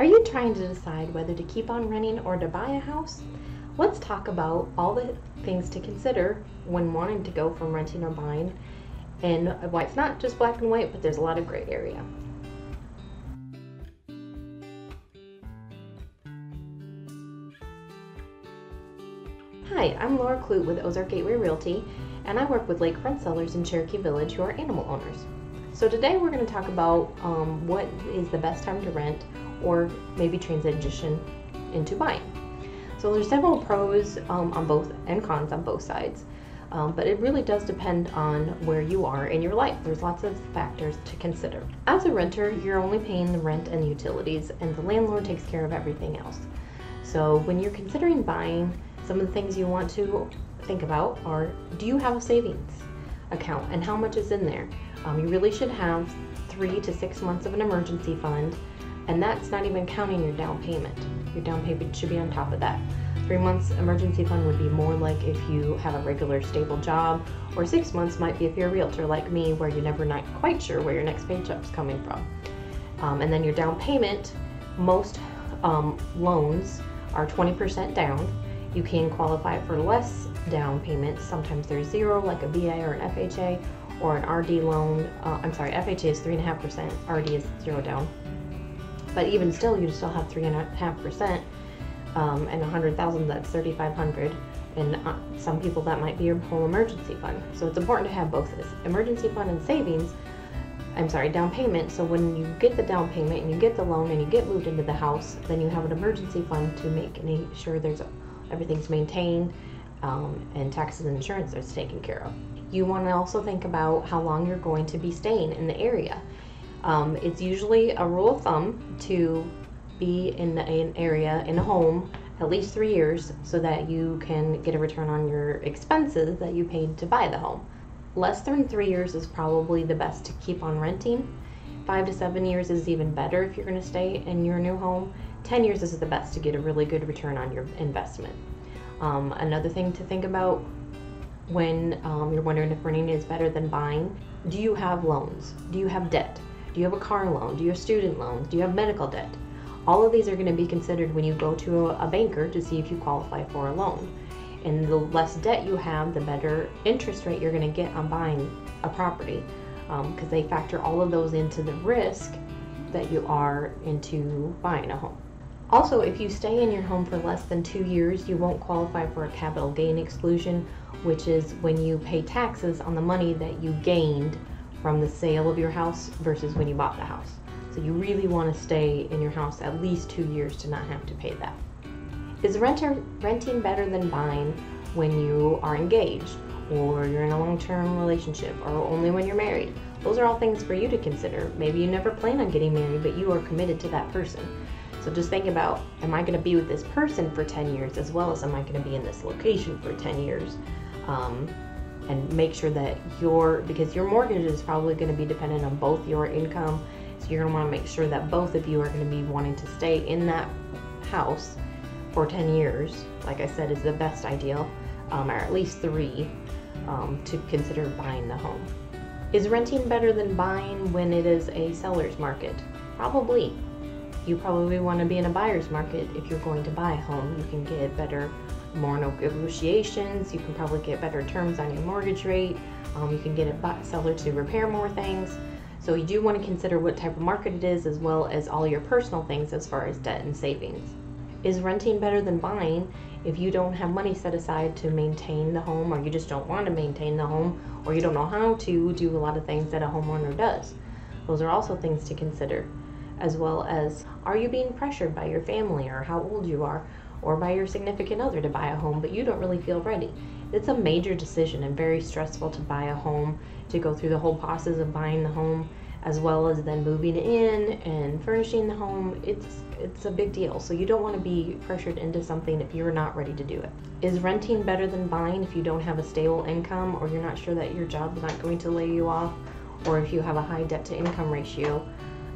Are you trying to decide whether to keep on renting or to buy a house? Let's talk about all the things to consider when wanting to go from renting or buying and why it's not just black and white, but there's a lot of gray area. Hi, I'm Laura Clute with Ozark Gateway Realty, and I work with lakefront sellers in Cherokee Village who are animal owners. So today we're going to talk about um, what is the best time to rent or maybe transition into buying. So there's several pros um, on both and cons on both sides. Um, but it really does depend on where you are in your life. There's lots of factors to consider. As a renter, you're only paying the rent and utilities, and the landlord takes care of everything else. So when you're considering buying, some of the things you want to think about are do you have a savings account and how much is in there? Um, you really should have three to six months of an emergency fund and that's not even counting your down payment. Your down payment should be on top of that. Three months emergency fund would be more like if you have a regular stable job, or six months might be if you're a realtor like me, where you're never not quite sure where your next paycheck's coming from. Um, and then your down payment, most um, loans are 20% down. You can qualify for less down payments. Sometimes there's zero, like a VA or an FHA, or an RD loan. Uh, I'm sorry, FHA is 3.5%, RD is zero down. But even still, you still have three and a half percent, um, and a hundred thousand that's thirty five hundred. And uh, some people that might be your whole emergency fund. So it's important to have both this emergency fund and savings. I'm sorry, down payment. So when you get the down payment and you get the loan and you get moved into the house, then you have an emergency fund to make sure there's a, everything's maintained um, and taxes and insurance is taken care of. You want to also think about how long you're going to be staying in the area. Um, it's usually a rule of thumb to be in an area, in a home, at least three years so that you can get a return on your expenses that you paid to buy the home. Less than three years is probably the best to keep on renting. Five to seven years is even better if you're going to stay in your new home. 10 years is the best to get a really good return on your investment. Um, another thing to think about when um, you're wondering if renting is better than buying do you have loans? Do you have debt? Do you have a car loan? Do you have student loans? Do you have medical debt? All of these are going to be considered when you go to a, banker to see if you qualify for a loan. And the less debt you have, the better interest rate you're going to get on buying a property because um, they factor all of those into the risk that you are into buying a home. Also, if you stay in your home for less than two years, you won't qualify for a capital gain exclusion, which is when you pay taxes on the money that you gained from the sale of your house versus when you bought the house. So you really want to stay in your house at least two years to not have to pay that. Is renter, renting better than buying when you are engaged or you're in a long-term relationship or only when you're married? Those are all things for you to consider. Maybe you never plan on getting married, but you are committed to that person. So just think about, am I going to be with this person for 10 years as well as am I going to be in this location for 10 years? Um, and make sure that your because your mortgage is probably going to be dependent on both your income. So you're going to want to make sure that both of you are going to be wanting to stay in that house for 10 years. Like i said is the best ideal um, or at least three um, to consider buying the home. Is renting better than buying when it is a seller's market? Probably. You probably want to be in a buyer's market if you're going to buy a home. You can get better more negotiations. You can probably get better terms on your mortgage rate. Um, you can get a seller to repair more things. So you do want to consider what type of market it is as well as all your personal things as far as debt and savings. Is renting better than buying if you don't have money set aside to maintain the home or you just don't want to maintain the home or you don't know how to do a lot of things that a homeowner does? Those are also things to consider as well as are you being pressured by your family or how old you are or by your significant other to buy a home, but you don't really feel ready. It's a major decision and very stressful to buy a home, to go through the whole process of buying the home, as well as then moving in and furnishing the home. It's it's a big deal. So you don't want to be pressured into something if you're not ready to do it. Is renting better than buying if you don't have a stable income or you're not sure that your job's not going to lay you off or if you have a high debt to income ratio?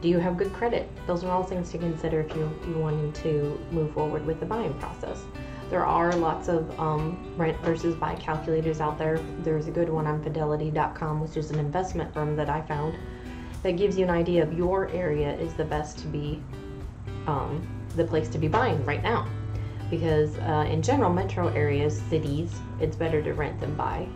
Do you have good credit? Those are all things to consider if you, you wanting to move forward with the buying process. There are lots of um, rent versus buy calculators out there. There's a good one on fidelity.com, which is an investment firm that I found that gives you an idea of your area is the best to be um, the place to be buying right now. Because uh, in general, metro areas, cities, it's better to rent than buy.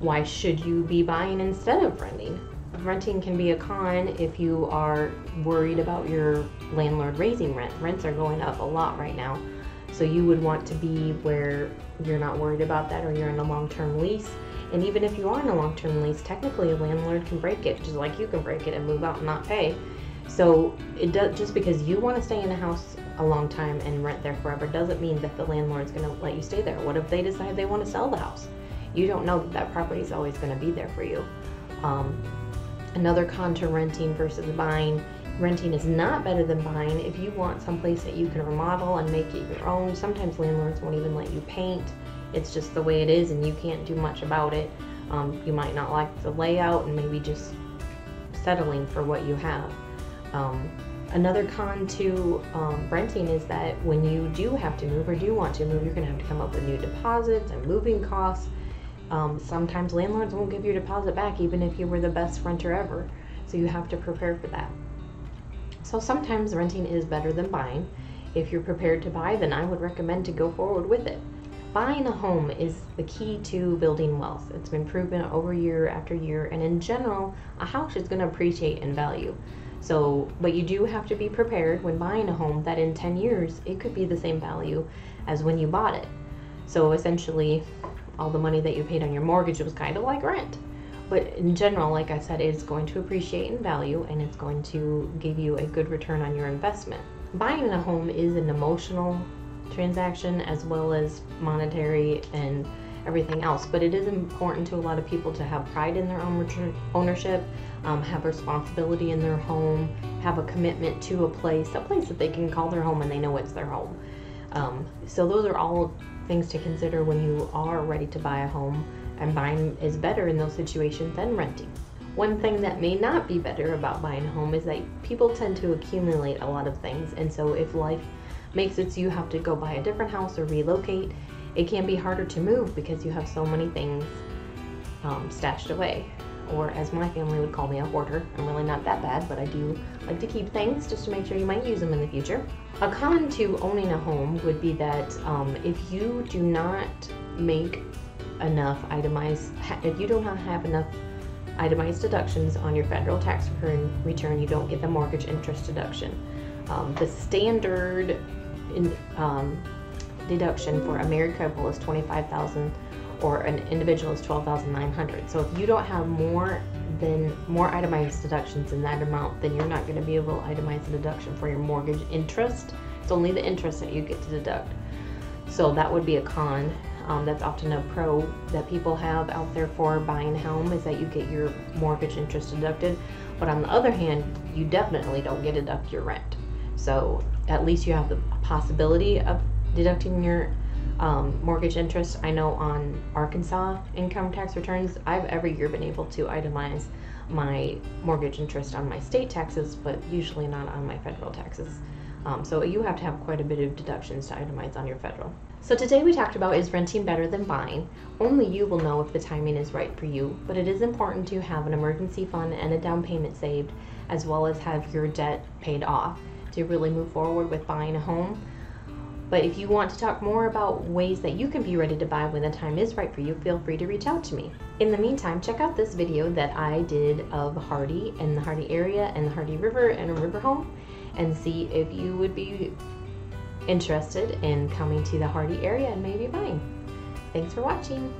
Why should you be buying instead of renting? Renting can be a con if you are worried about your landlord raising rent. Rents are going up a lot right now. So you would want to be where you're not worried about that or you're in a long term lease. And even if you are in a long term lease, technically a landlord can break it, just like you can break it and move out and not pay. So it does just because you want to stay in a house a long time and rent there forever doesn't mean that the landlord's going to let you stay there. What if they decide they want to sell the house? You don't know that that property is always going to be there for you. Um, another con to renting versus buying. Renting is not better than buying. If you want someplace that you can remodel and make it your own sometimes landlords won't even let you paint. It's just the way it is and you can't do much about it. Um, you might not like the layout and maybe just settling for what you have. Um, another con to um, renting is that when you do have to move or do want to move you're going to have to come up with new deposits and moving costs um, sometimes landlords won't give your deposit back even if you were the best renter ever so you have to prepare for that so sometimes renting is better than buying. If you're prepared to buy, then I would recommend to go forward with it. Buying a home is the key to building wealth. It's been proven over year after year, and in general, a house is going to appreciate in value. So, but you do have to be prepared when buying a home that in 10 years it could be the same value as when you bought it. So essentially, all the money that you paid on your mortgage was kind of like rent. But in general, like I said, it's going to appreciate in value and it's going to give you a good return on your investment. Buying a home is an emotional transaction as well as monetary and everything else. But it is important to a lot of people to have pride in their own ownership, um, have responsibility in their home, have a commitment to a place, a place that they can call their home and they know it's their home. Um, so those are all things to consider when you are ready to buy a home and buying is better in those situations than renting. One thing that may not be better about buying a home is that people tend to accumulate a lot of things, and so if life makes it so you have to go buy a different house or relocate, it can be harder to move because you have so many things um, stashed away. Or, as my family would call me, a hoarder. I'm really not that bad, but I do like to keep things just to make sure you might use them in the future. A con to owning a home would be that um, if you do not make enough itemized, if you do not have enough itemized deductions on your federal tax return, you don't get the mortgage interest deduction. Um, the standard in, um, deduction for a married couple is 25000 or an individual is 12900 So if you don't have more than more itemized deductions in that amount, then you're not going to be able to itemize the deduction for your mortgage interest. It's only the interest that you get to deduct. So that would be a con um, that's often a pro that people have out there for buying a home is that you get your mortgage interest deducted. But on the other hand, you definitely don't get to deduct your rent. So at least you have the possibility of deducting your um, mortgage interest. I know on Arkansas income tax returns, I've every year been able to itemize my mortgage interest on my state taxes, but usually not on my federal taxes. Um, so you have to have quite a bit of deductions to itemize on your federal. So today we talked about is renting better than buying? Only you will know if the timing is right for you, but it is important to have an emergency fund and a down payment saved, as well as have your debt paid off to really move forward with buying a home. But if you want to talk more about ways that you can be ready to buy when the time is right for you, feel free to reach out to me. In the meantime, check out this video that I did of Hardy and the Hardy area and the Hardy River and a river home and see if you would be interested in coming to the Hardy area and maybe buying. Thanks for watching.